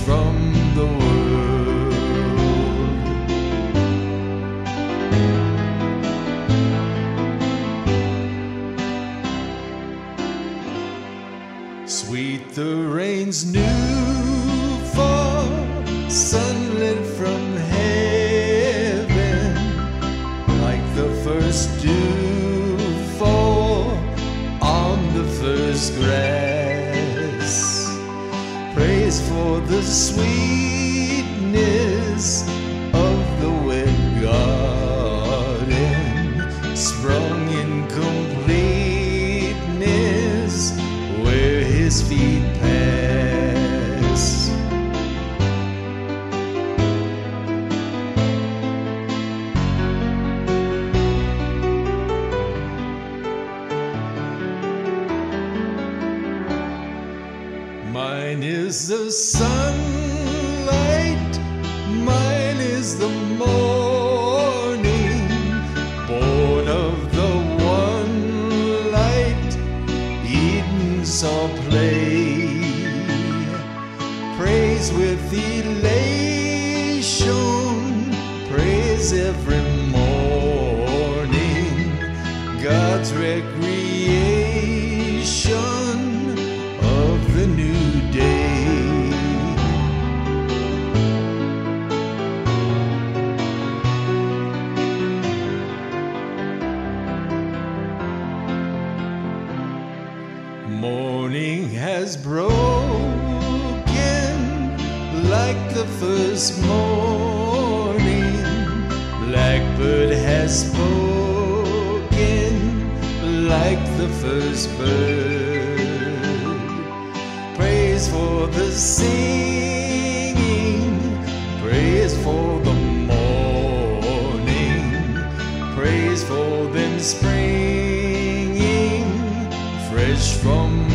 from the world. Sweet the rain's new fall, sunlit from heaven, like the first dew fall on the first grass. The sweetness of the wet garden, sprung in completeness where his feet pass. Mine is the sunlight, mine is the morning, born of the one light, Eden saw play. Praise with elation, has broken like the first morning. Blackbird has spoken like the first bird. Praise for the singing, praise for the morning, praise for them springing fresh from